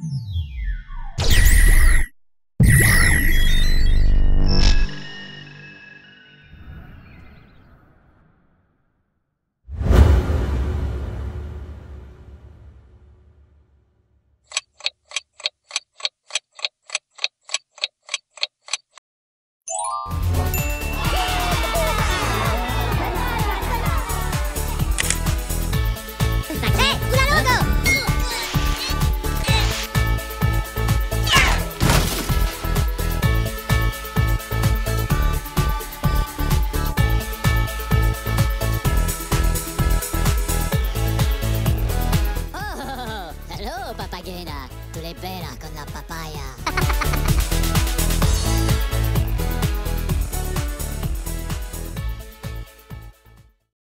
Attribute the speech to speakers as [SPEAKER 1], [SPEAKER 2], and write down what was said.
[SPEAKER 1] Hum. Papagena, tu l'es bella con la papaya.